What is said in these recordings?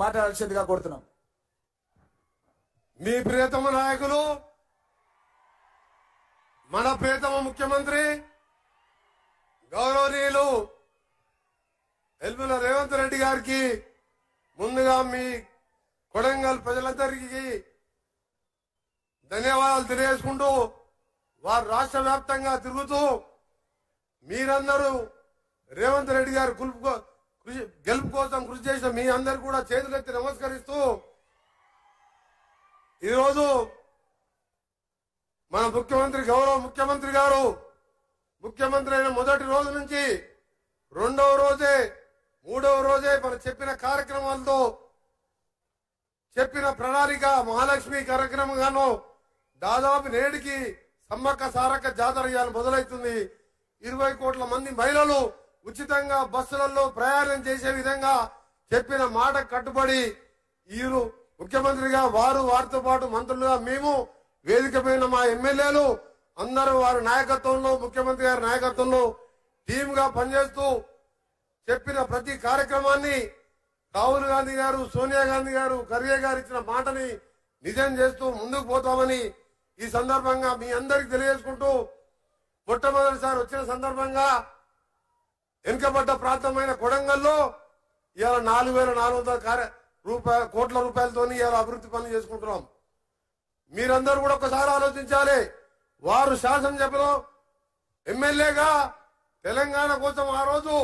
మాట్లాడాల్సిందిగా కోరుతున్నాం. మీ ప్రియతమ నాయకులు మన ప్రియతమ ముఖ్యమంత్రి గౌరవనీయులు ఎల్బుల రేవంత్ రెడ్డి గారికి ముందుగా మీ కొడంగల్ ప్రజలందరికీ ధన్యవాదాలు తెలియజేసుకుంటూ వారు రాష్ట్ర వ్యాప్తంగా తిరుగుతూ మీరందరూ రేవంత్ రెడ్డి గారు కులుపు గెలుపు కోసం కృషి చేసిన మీ అందరు కూడా చేతులెత్తి నమస్కరిస్తూ ఈరోజు మన ముఖ్యమంత్రి గౌరవ ముఖ్యమంత్రి గారు ముఖ్యమంత్రి అయిన మొదటి రోజు నుంచి రెండవ రోజే మూడవ రోజే మన చెప్పిన కార్యక్రమాలతో చెప్పిన ప్రణాళిక మహాలక్ష్మి కార్యక్రమంగాను దాదాపు నేటికి సమ్మక్క సారక్క జాతర మొదలైతుంది మొదలవుతుంది. ఇరవై కోట్ల మంది మహిళలు ఉచితంగా బస్సులలో ప్రయాణం చేసే విధంగా చెప్పిన మాట కట్టుబడి ఈరు ముఖ్యమంత్రిగా వారు వారితో పాటు మంత్రులుగా మేము వేదికపైన మా ఎమ్మెల్యేలు అందరూ వారి నాయకత్వంలో ముఖ్యమంత్రి గారి నాయకత్వంలో టీమ్గా పనిచేస్తూ చెప్పిన ప్రతి కార్యక్రమాన్ని రాహుల్ గాంధీ గారు సోనియా గాంధీ గారు ఖర్గే గారు ఇచ్చిన మాటని నిజం చేస్తూ ముందుకు పోతామని ఈ సందర్భంగా మీ అందరికి తెలియజేసుకుంటూ మొట్టమొదటిసారి వచ్చిన సందర్భంగా వెనుకబడ్డ ప్రాంతమైన కొడంగల్లో ఇవాళ నాలుగు వేల నాలుగు వందల కార్య రూపాయ కోట్ల రూపాయలతో ఇవాళ అభివృద్ధి పనులు చేసుకుంటున్నాం. మీరందరూ కూడా ఒకసారి ఆలోచించాలి. వారు శాసనసభలో ఎమ్మెల్యేగా తెలంగాణ కోసం ఆ రోజు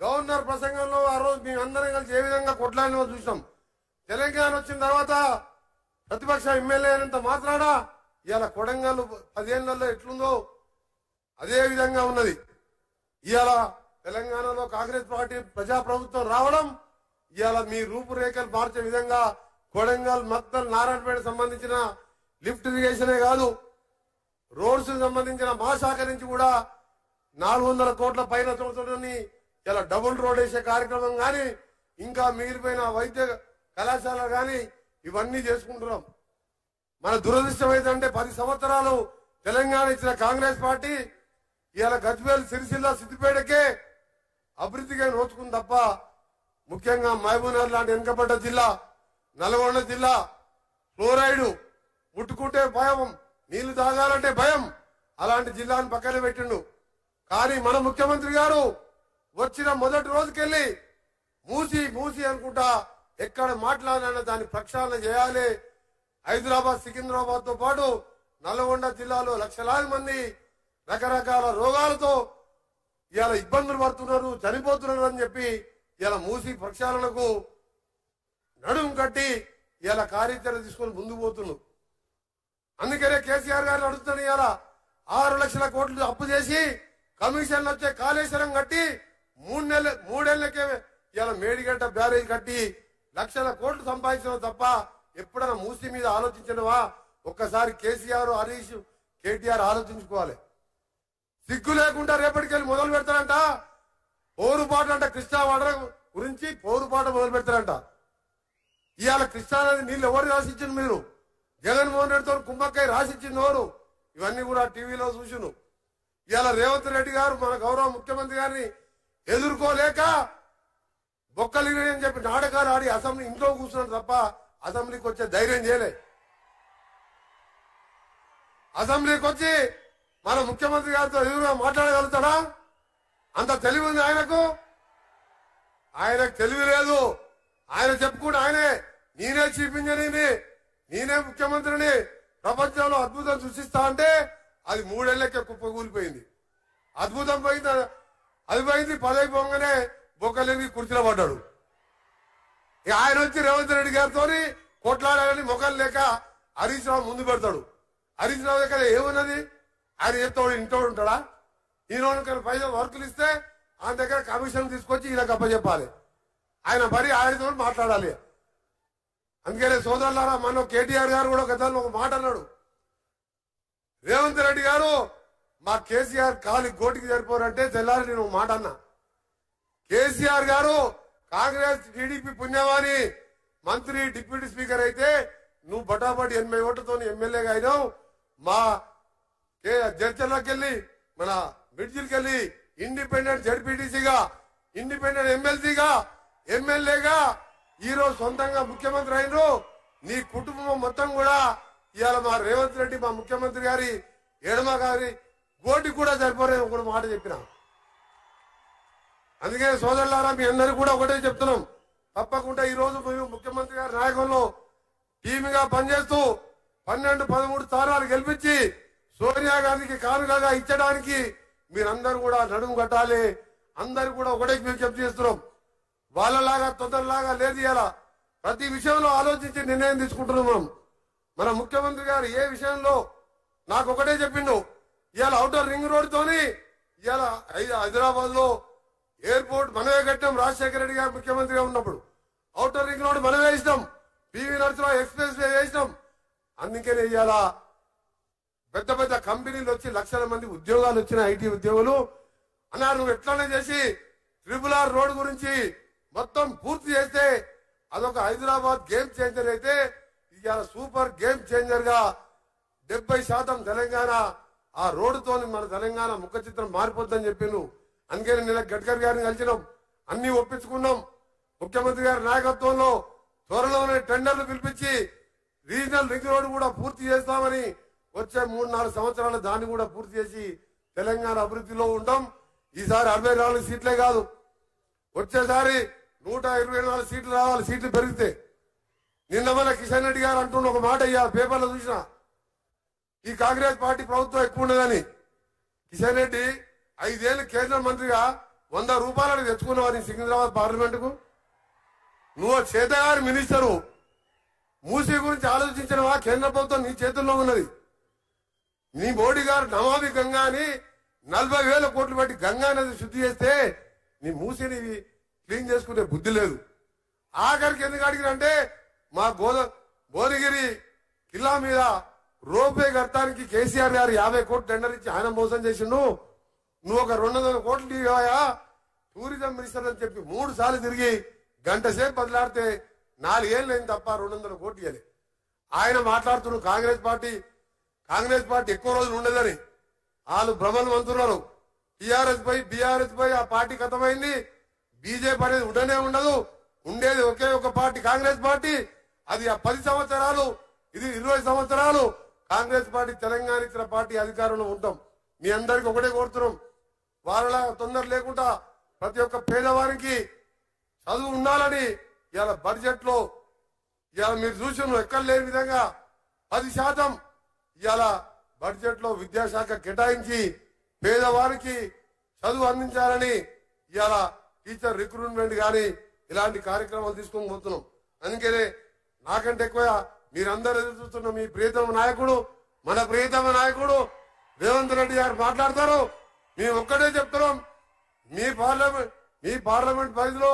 గవర్నర్ ప్రసంగంలో ఆ రోజు మేము అందరం కలిసి ఏ విధంగా కొట్లాడినో చూసాం. తెలంగాణ వచ్చిన తర్వాత ప్రతిపక్ష ఎమ్మెల్యే అయినంత మాత్రాన ఇవాళ కొడంగల్ పదేళ్ళలో ఎట్లుందో అదే విధంగా ఉన్నది. ఇవాళ తెలంగాణలో కాంగ్రెస్ పార్టీ ప్రజాప్రభుత్వం రావడం ఇవాళ మీ రూపురేఖలు మార్చే విధంగా కొడంగల్ మద్దల్ నారాయణపేట సంబంధించిన లిఫ్ట్ ఇరిగేషనే కాదు రోడ్స్ సంబంధించిన మా శాఖ నుంచి కూడా నాలుగు వందల కోట్ల పైన చూడని ఇలా డబుల్ రోడ్ వేసే కార్యక్రమం కానీ ఇంకా మిగిలిపోయిన వైద్య కళాశాల కానీ ఇవన్నీ చేసుకుంటున్నాం. మన దురదృష్టం ఏంటంటే పది సంవత్సరాలు తెలంగాణ ఇచ్చిన కాంగ్రెస్ పార్టీ ఇవాళ గజ్వేల్ సిరిసిల్ల సిద్దిపేటకే అభివృద్ధిగా నోచుకుంది తప్ప ముఖ్యంగా మహబూబ్నగర్ లాంటి వెనుకబడ్డ జిల్లా నల్గొండ జిల్లా ఫ్లోరైడ్ ముట్టుకుంటే భయం నీళ్ళు తాగాలంటే భయం అలాంటి జిల్లాను పక్కన పెట్టిండు. కానీ మన ముఖ్యమంత్రి గారు వచ్చిన మొదటి రోజుకెళ్ళి మూసి మూసి అనుకుంటా ఎక్కడ మాట్లాడాలన్నా దాన్ని ప్రక్షాళన చేయాలి. హైదరాబాద్ సికింద్రాబాద్తో పాటు నల్గొండ జిల్లాలో లక్షలాది మంది రకరకాల రోగాలతో ఇలా ఇబ్బందులు పడుతున్నారు చనిపోతున్నారు అని చెప్పి ఇలా మూసి ప్రక్షాళనకు నడుము కట్టి ఇలా కార్యాచరణ తీసుకొని ముందుకు పోతున్నాం అందుకనే కేసీఆర్ గారిని అడుగుతాను ఇలా ఆరు లక్షల కోట్లు అప్పు చేసి కమిషన్లు వచ్చే కాళేశ్వరం కట్టి మూడు నెలల మూడేళ్ళకే ఇలా మేడిగడ్డ బ్యారేజ్ కట్టి లక్షల కోట్లు సంపాదించడం తప్ప ఎప్పుడైనా మూసి మీద ఆలోచించడవా ఒక్కసారి కేసీఆర్ హరీష్ కేటీఆర్ ఆలోచించుకోవాలి. సిగ్గు లేకుండా రేపటికెళ్ళి మొదలు పెడతారంట. పోరుపాట అంట కృష్ణా వాటర్ గురించి పోరుపాట మొదలు పెడతారంట. ఇవాళ కృష్ణా నది నీళ్ళు ఎవరు రాసిచ్చింది మీరు? జగన్మోహన్ రెడ్డితో కుంభక్కయ్య రాసిచ్చింది ఎవరు? ఇవన్నీ కూడా టీవీలో చూసును ఇవాళ రేవంత్ రెడ్డి గారు మన గౌరవ ముఖ్యమంత్రి గారిని ఎదుర్కోలేక బొక్కలు అని చెప్పి నాటకాలు ఆడి అసెంబ్లీ ఇంట్లో కూర్చున్నాడు తప్ప అసెంబ్లీకి వచ్చే ధైర్యం చేయలే. అసెంబ్లీకి వచ్చి మన ముఖ్యమంత్రి గారితో ఎదురుగా మాట్లాడగలుగుతాడా? అంత తెలివి ఉంది ఆయనకు? ఆయనకు తెలివి లేదు. ఆయన చెప్పుకుంటే ఆయనే. నేనే చీఫ్ ఇంజనీర్ని నేనే ముఖ్యమంత్రిని. ప్రపంచంలో అద్భుతం సృష్టిస్తా అంటే అది మూడేళ్ళకే కుప్పకూలిపోయింది అద్భుతం పోయింది అది పోయింది పదవి పొంగనే బొక్కలేని కుర్చీలో పడ్డాడు. ఆయన వచ్చి రేవంత్ రెడ్డి గారితో కొట్లాడాలని మొఖం లేక హరీష్ రావు ముందు పెడతాడు. హరీష్ రావు దగ్గర ఏమున్నది? ఆయన చెప్తాడు ఇంట్లో ఉంటాడా? ఈయన పైసలు వర్కులు ఇస్తే ఆయన దగ్గర కమిషన్ తీసుకొచ్చి ఈయనకు అప్పచెప్పాలి ఆయన మరి ఆయనతో మాట్లాడాలి. అందుకనే సోదరులారా మన కేటీఆర్ గారు కూడా గతంలో ఒక మాట అన్నాడు. రేవంత్ రెడ్డి గారు మా కేసీఆర్ కాలి గోటికి సరిపోరంటే తెల్లారి నేను మాట అన్నా. కేసీఆర్ గారు కాంగ్రెస్ టీడీపీ పుణ్యవాణి మంత్రి డిప్యూటీ స్పీకర్ అయితే నువ్వు బటాబటి ఎనభై ఓట్లతో ఎమ్మెల్యేగా అయినావు. మా జడ్చర్లకి వెళ్ళి మన మిడ్జిల్కి వెళ్ళి ఇండిపెండెంట్ జడ్పీటీసీగా ఇండిపెండెంట్ ఎమ్మెల్సీగా ఎమ్మెల్యేగా ఈ రోజు సొంతంగా ముఖ్యమంత్రి అయినరు. నీ కుటుంబం మొత్తం కూడా ఇవాళ మా రేవంత్ రెడ్డి మా ముఖ్యమంత్రి గారి ఎడమ గారి గోటి కూడా సరిపోలేదు ఒక మాట చెప్పిన. అందుకే సోదరులారా మీ అందరూ కూడా ఒకటే చెప్తున్నాం. తప్పకుండా ఈ రోజు మేము ముఖ్యమంత్రి గారి నాయకంలో టీమ్గా పనిచేస్తూ పన్నెండు పదమూడు స్థానాలు గెలిపించి సోనియా గాంధీకి కానుకగా ఇచ్చడానికి మీరందరూ కూడా నడుము కట్టాలి. అందరు కూడా ఒకటే విజ్ఞప్తి చేస్తున్నాం. వాళ్ళలాగా తొందరలాగా లేదు ఇలా ప్రతి విషయంలో ఆలోచించి నిర్ణయం తీసుకుంటున్నాం మనం. మన ముఖ్యమంత్రి గారు ఏ విషయంలో నాకు ఒకటే చెప్పిండు. ఇవాళ అవుటర్ రింగ్ రోడ్ తోని ఇవాళ హైదరాబాద్లో ఎయిర్పోర్ట్ మనమే కట్టాం రాజశేఖర రెడ్డి గారు ముఖ్యమంత్రిగా ఉన్నప్పుడు. అవుటర్ రింగ్ రోడ్ మనమే ఇస్తాం. పివి నరసింహ ఎక్స్ప్రెస్ వే వేసినాం అందుకనే ఇవాళ పెద్ద పెద్ద కంపెనీలు వచ్చి లక్షల మంది ఉద్యోగాలు వచ్చిన ఐటీ ఉద్యోగులు అన్నారు నువ్వు ఎట్లనే చేసి ట్రిపుల్ ఆర్ రోడ్ గురించి మొత్తం పూర్తి చేస్తే అదొక హైదరాబాద్ గేమ్ చేంజర్ అయితే ఇవాళ సూపర్ గేమ్ చేంజర్గా డెబ్బై శాతం తెలంగాణ ఆ రోడ్డుతో మన తెలంగాణ ముఖ చిత్రం మారిపోద్దని చెప్పిండు అందుకని నిన్న గడ్కరీ గారిని కలిసినాం. అన్ని ఒప్పించుకున్నాం. ముఖ్యమంత్రి గారి నాయకత్వంలో త్వరలోనే టెండర్లు పిలిపించి రీజనల్ రింగ్ రోడ్ కూడా పూర్తి చేస్తామని వచ్చే మూడు నాలుగు సంవత్సరాలు దాన్ని కూడా పూర్తి చేసి తెలంగాణ అభివృద్ధిలో ఉంటాం ఈసారి అరవై నాలుగు సీట్లే కాదు. వచ్చేసారి నూట ఇరవై నాలుగు సీట్లు రావాలి సీట్లు పెరిగితే. నిన్న మన కిషన్ రెడ్డి గారు అంటున్న ఒక మాట అయ్యా పేపర్లో చూసిన. ఈ కాంగ్రెస్ పార్టీ ప్రభుత్వం ఎక్కువ ఉండదని కిషన్ రెడ్డి ఐదేళ్ళు కేంద్ర మంత్రిగా వంద రూపాయలు తెచ్చుకున్నవారు సికింద్రాబాద్ పార్లమెంట్కు నువ్వు చేతగారి మినిస్టరు. మూసీ గురించి ఆలోచించినవా? కేంద్ర ప్రభుత్వం నీ చేతుల్లో ఉన్నది. నీ మోడీ గారు నమామి గంగా అని నలభై వేల కోట్లు పెట్టి గంగా నది శుద్ధి చేస్తే నీ మూసిని క్లీన్ చేసుకునే బుద్ధి లేదు. ఆఖరికి ఎందుకు అడిగినంటే మా గోద భువనగిరి కిల్లా మీద రోపే కట్టడానికి కేసీఆర్ గారు యాభై కోట్లు టెండర్ ఇచ్చి ఆయన మోసం చేసిండు. నువ్వు ఒక రెండు వందల కోట్లు ఇవ్వాయా టూరిజం మినిస్టర్ అని చెప్పి మూడు సార్లు తిరిగి గంట సేపు బదిలాడితే నాలుగేళ్ళు అయింది తప్ప రెండు వందల కోట్లు ఇవ్వలే ఆయన మాట్లాడుతున్నాడు కాంగ్రెస్ పార్టీ కాంగ్రెస్ పార్టీ ఎక్కువ రోజులు ఉండదని. వాళ్ళు భ్రమలు అంటున్నారు టిఆర్ఎస్ పై బీఆర్ఎస్ పై ఆ పార్టీ కథమైంది. బీజేపీ అనేది ఉండనే ఉండదు. ఉండేది ఒకే ఒక పార్టీ కాంగ్రెస్ పార్టీ. అది ఆ పది సంవత్సరాలు ఇది ఇరవై సంవత్సరాలు. కాంగ్రెస్ పార్టీ తెలంగాణ ఇచ్చిన పార్టీ అధికారంలో ఉంటాం. మీ అందరికి ఒకటే కోరుతున్నాం. వాళ్ళ తొందర లేకుండా ప్రతి ఒక్క పేదవారికి చదువు ఉండాలని ఇవాళ బడ్జెట్లో ఇవాళ మీరు చూసిన ఎక్కడ లేని విధంగా పది శాతం ఇవాళ బడ్జెట్లో విద్యాశాఖ కేటాయించి పేదవారికి చదువు అందించాలని ఇవాళ టీచర్ రిక్రూట్మెంట్ గాని ఇలాంటి కార్యక్రమాలు తీసుకొని పోతున్నాం. అందుకనే నాకంటే ఎక్కువ మీరందరూ ఎదురు చూస్తున్న మీ ప్రియతమ నాయకుడు మన ప్రియతమ నాయకుడు రేవంత్ రెడ్డి గారు మాట్లాడతారు. మేము ఒక్కటే చెప్తున్నాం మీ పార్లమెంట్ మీ పార్లమెంట్ పరిధిలో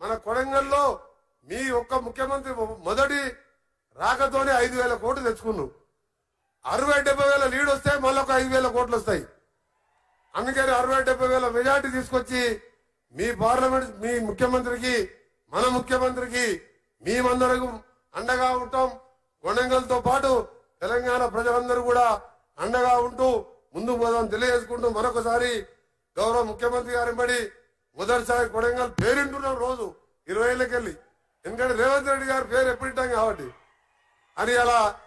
మన కొడంగల్లో మీ ఒక్క ముఖ్యమంత్రి మొదటి రాకతోనే ఐదు వేల కోట్లు తెచ్చుకున్నాం. అరవై డెబ్బై వేల లీడ్ వస్తే మళ్ళీ ఒక ఐదు వేల కోట్లు వస్తాయి. అందుకని అరవై డెబ్బై వేల మెజార్టీ తీసుకొచ్చి మీ పార్లమెంట్ మీ ముఖ్యమంత్రికి మన ముఖ్యమంత్రికి మేమందరం అండగా ఉంటాం. కొడంగల్తో పాటు తెలంగాణ ప్రజలందరూ కూడా అండగా ఉంటూ ముందు పోదాం తెలియజేసుకుంటూ మరొకసారి గౌరవ ముఖ్యమంత్రి గారి బడి మొదటిసారి కొడంగల్ పేరింటున్నాం రోజు ఇరవై ఏళ్ళకెళ్ళి. ఎందుకంటే రేవంత్ రెడ్డి గారి పేరు ఎప్పుడు ఇట్టాం కాబట్టి. అని అలా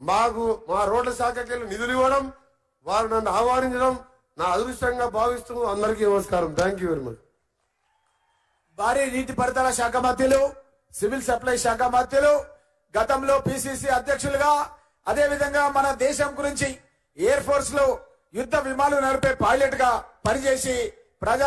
మాకు మా రోడ్ల శాఖకి వెళ్ళి నిధులు ఇవ్వడం వారు నన్ను ఆహ్వానించడం నా అదృష్టంగా భావిస్తూ అందరికీ నమస్కారం. థ్యాంక్ యూ వెరీ మచ్ భారీ నీటి పరితల శాఖ మధ్యలు సివిల్ సప్లై శాఖ మధ్యలు గతంలో పిసిసి అధ్యక్షులుగా అదే విధంగా మన దేశం గురించి ఎయిర్ ఫోర్స్లో యుద్ధ విమానాలు నడిపే పైలట్గా పనిచేసి ప్రజా